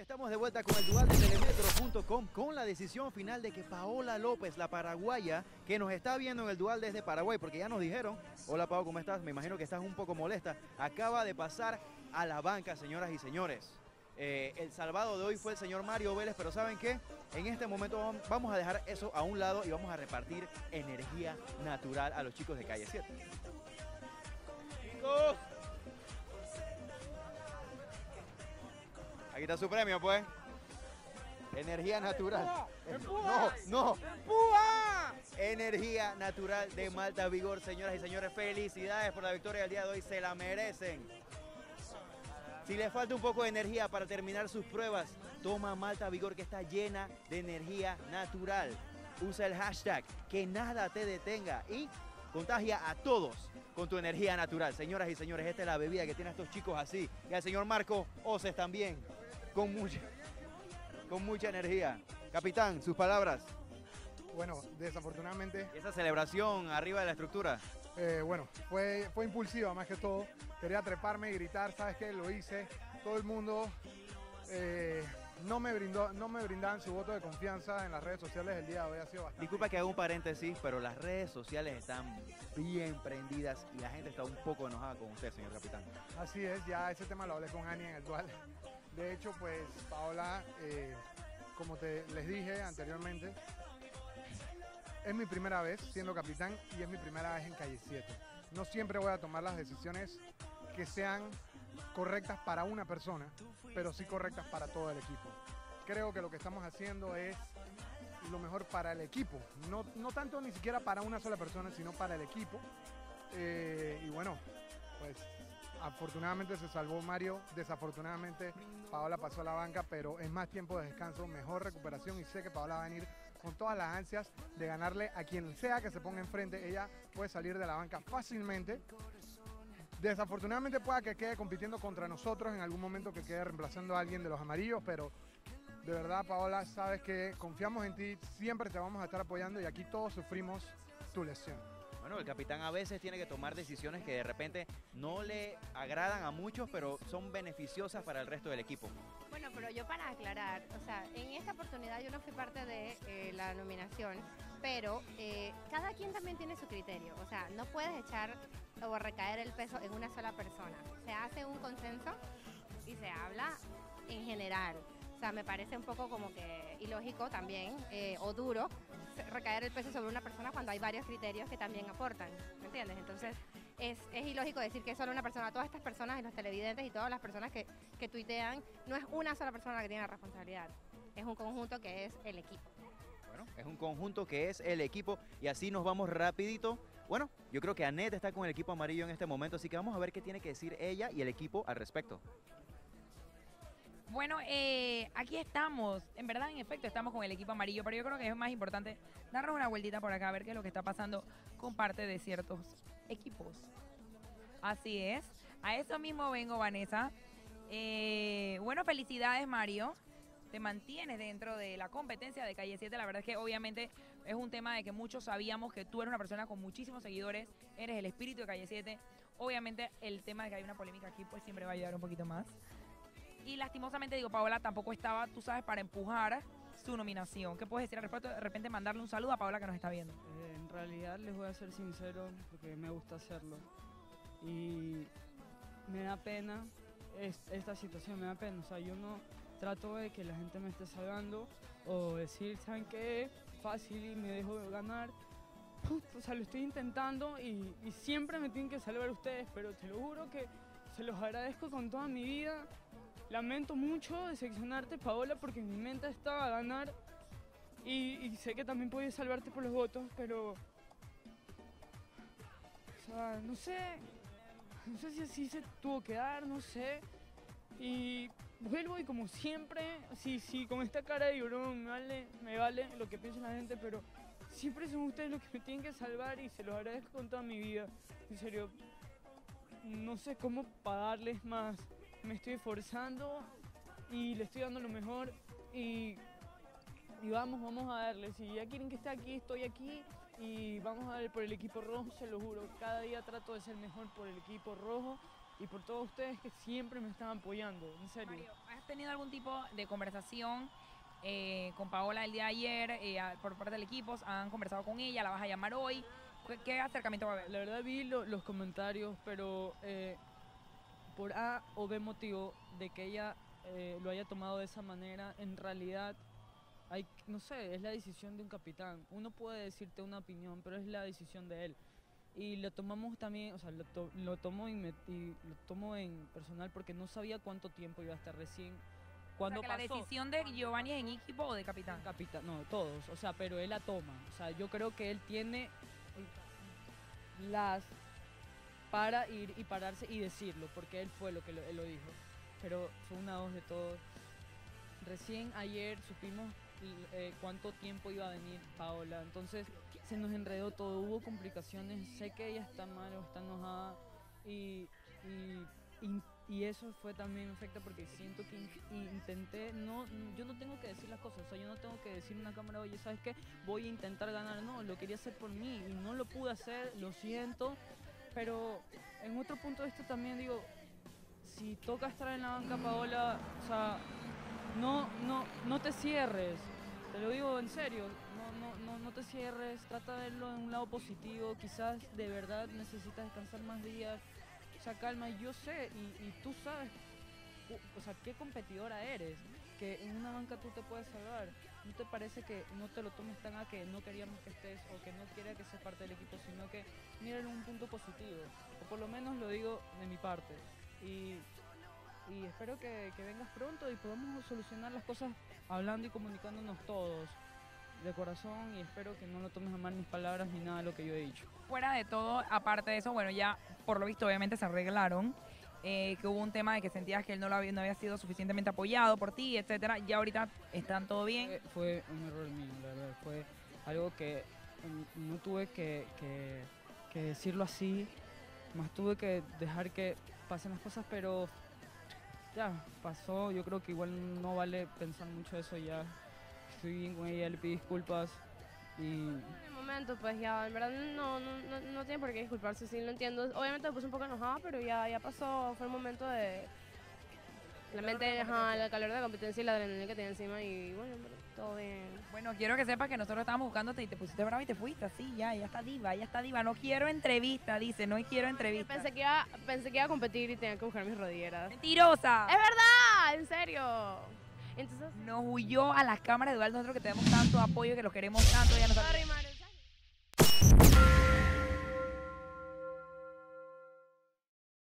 estamos de vuelta con el dual de telemetro.com con la decisión final de que Paola López, la paraguaya, que nos está viendo en el dual desde Paraguay, porque ya nos dijeron, hola Pao, ¿cómo estás? Me imagino que estás un poco molesta. Acaba de pasar a la banca, señoras y señores. Eh, el salvado de hoy fue el señor Mario Vélez, pero ¿saben qué? En este momento vamos a dejar eso a un lado y vamos a repartir energía natural a los chicos de Calle 7. Chicos, Aquí está su premio, pues. Energía natural. No, no. Energía natural de Malta Vigor, señoras y señores. Felicidades por la victoria del día de hoy. Se la merecen. Si le falta un poco de energía para terminar sus pruebas, toma Malta Vigor que está llena de energía natural. Usa el hashtag que nada te detenga y contagia a todos con tu energía natural. Señoras y señores, esta es la bebida que tienen estos chicos así. Y al señor Marco Oces también con mucha, con mucha energía. Capitán, sus palabras. Bueno, desafortunadamente. esa celebración arriba de la estructura? Eh, bueno, fue, fue impulsiva más que todo. Quería treparme y gritar, ¿sabes qué? Lo hice. Todo el mundo eh, no me brindó, no me brindaban su voto de confianza en las redes sociales el día de hoy. Ha sido bastante. Disculpa que haga un paréntesis, pero las redes sociales están bien prendidas y la gente está un poco enojada con usted, señor capitán. Así es, ya ese tema lo hablé con Ani en el dual. De hecho, pues Paola, eh, como te, les dije anteriormente, es mi primera vez siendo capitán y es mi primera vez en Calle 7. No siempre voy a tomar las decisiones que sean correctas para una persona, pero sí correctas para todo el equipo. Creo que lo que estamos haciendo es lo mejor para el equipo, no, no tanto ni siquiera para una sola persona, sino para el equipo. Eh, y bueno, pues Afortunadamente se salvó Mario, desafortunadamente Paola pasó a la banca, pero es más tiempo de descanso, mejor recuperación y sé que Paola va a venir con todas las ansias de ganarle a quien sea que se ponga enfrente. Ella puede salir de la banca fácilmente. Desafortunadamente pueda que quede compitiendo contra nosotros en algún momento que quede reemplazando a alguien de los amarillos, pero de verdad Paola, sabes que confiamos en ti, siempre te vamos a estar apoyando y aquí todos sufrimos tu lesión. Bueno, el capitán a veces tiene que tomar decisiones que de repente no le agradan a muchos, pero son beneficiosas para el resto del equipo. Bueno, pero yo para aclarar, o sea, en esta oportunidad yo no fui parte de eh, la nominación, pero eh, cada quien también tiene su criterio. O sea, no puedes echar o recaer el peso en una sola persona. Se hace un consenso y se habla en general. O sea, me parece un poco como que ilógico también, eh, o duro, recaer el peso sobre una persona cuando hay varios criterios que también aportan, ¿me entiendes? Entonces, es, ilógico decir que es solo una persona. Todas estas personas y los televidentes y todas las personas que, que tuitean, no es una sola persona la que tiene la responsabilidad, es un conjunto que es el equipo. Bueno, es un conjunto que es el equipo y así nos vamos rapidito. Bueno, yo creo que Anet está con el equipo amarillo en este momento, así que vamos a ver qué tiene que decir ella y el equipo al respecto. Bueno, eh, aquí estamos. En verdad, en efecto, estamos con el equipo amarillo, pero yo creo que es más importante darnos una vueltita por acá a ver qué es lo que está pasando con parte de ciertos equipos. Así es. A eso mismo vengo, Vanessa. Eh, bueno, felicidades, Mario. Te mantienes dentro de la competencia de Calle 7. La verdad es que obviamente es un tema de que muchos sabíamos que tú eres una persona con muchísimos seguidores, eres el espíritu de Calle 7. Obviamente el tema de que hay una polémica aquí pues siempre va a ayudar un poquito más. Y lastimosamente, digo, Paola tampoco estaba, tú sabes, para empujar su nominación. ¿Qué puedes decir al respecto? De repente mandarle un saludo a Paola que nos está viendo. Eh, en realidad les voy a ser sincero porque me gusta hacerlo. Y me da pena esta situación, me da pena. O sea, yo no trato de que la gente me esté salvando o decir, ¿saben qué? Fácil y me dejo ganar. o sea, lo estoy intentando y, y siempre me tienen que salvar ustedes, pero te lo juro que se los agradezco con toda mi vida Lamento mucho decepcionarte, Paola, porque mi mente estaba a ganar y, sé que también puede salvarte por los votos, pero... O sea, no sé, no sé si así se tuvo que dar, no sé. Y vuelvo y como siempre, sí, sí, con esta cara de llorón me vale, me vale lo que piensa la gente, pero siempre son ustedes los que me tienen que salvar y se los agradezco con toda mi vida. En serio, no sé cómo pagarles más me estoy esforzando y le estoy dando lo mejor y, vamos, vamos a darle. Si ya quieren que esté aquí, estoy aquí y vamos a darle por el equipo rojo, se lo juro. Cada día trato de ser mejor por el equipo rojo y por todos ustedes que siempre me están apoyando, en serio. Mario, ¿has tenido algún tipo de conversación eh, con Paola el día de ayer eh, por parte del equipo? ¿Han conversado con ella? ¿La vas a llamar hoy? ¿Qué, qué acercamiento va a haber? La verdad vi lo- los comentarios, pero eh, por A o B motivo de que ella eh, lo haya tomado de esa manera, en realidad, hay, no sé, es la decisión de un capitán. Uno puede decirte una opinión, pero es la decisión de él. Y lo tomamos también, o sea, lo, to- lo tomo y, me- y lo tomo en personal porque no sabía cuánto tiempo iba a estar recién. O Cuando sea, que la pasó, decisión de Giovanni en equipo o de capitán. capitán, no, todos, o sea, pero él la toma. O sea, yo creo que él tiene las para ir y pararse y decirlo, porque él fue lo que lo, él lo dijo. Pero fue una voz de todos. Recién ayer supimos eh, cuánto tiempo iba a venir Paola, entonces se nos enredó todo, hubo complicaciones, sé que ella está mal o está enojada y, y, eso fue también afecta porque siento que in- intenté, no, yo no tengo que decir las cosas, o sea, yo no tengo que decir una cámara, oye, ¿sabes qué? Voy a intentar ganar, no, lo quería hacer por mí y no lo pude hacer, lo siento, pero en otro punto de vista también digo, si toca estar en la banca, Paola, o sea, no, no, no te cierres, te lo digo en serio, no, no, no, no te cierres, trata de verlo en un lado positivo, quizás de verdad necesitas descansar más días, o sea, calma, yo sé, y, tú sabes, o sea, qué competidora eres, que en una banca tú te puedes salvar, ¿no te parece que no te lo tomes tan a que no queríamos que estés o que no quiera que seas parte del equipo, sino que míralo un punto positivo, o por lo menos lo digo de mi parte, y, y espero que, que vengas pronto y podamos solucionar las cosas hablando y comunicándonos todos de corazón y espero que no lo tomes a mal mis palabras ni nada de lo que yo he dicho. Fuera de todo, aparte de eso, bueno, ya por lo visto obviamente se arreglaron. eh, que hubo un tema de que sentías que él no, lo había, no había sido suficientemente apoyado por ti, etcétera. Ya ahorita están todo bien. Fue, fue un error mío, la verdad. Fue algo que mm, no tuve que, que- que decirlo así, más tuve que dejar que pasen las cosas, pero ya pasó. Yo creo que igual no vale pensar mucho eso ya. Estoy bien con ella, le pido disculpas y En el momento, pues ya, en verdad no, no, no, no tiene por qué disculparse, sí lo entiendo. Obviamente me puse un poco enojada, pero ya, ya pasó, fue el momento de... La mente, ajá, el calor de la competencia y la adrenalina que tenía encima y bueno, en verdad, todo bien. Bueno, quiero que sepas que nosotros estábamos buscándote y te pusiste brava y te fuiste así, ya, ya está diva, ya está diva. No quiero entrevista, dice, no quiero entrevista. Pensé que, iba, pensé que iba a competir y tenía que buscar mis rodilleras. ¡Mentirosa! ¡Es verdad! ¡En serio! Entonces, Nos huyó a las cámaras de Dual nosotros que tenemos tanto apoyo, que los queremos tanto. Ya nos sorry.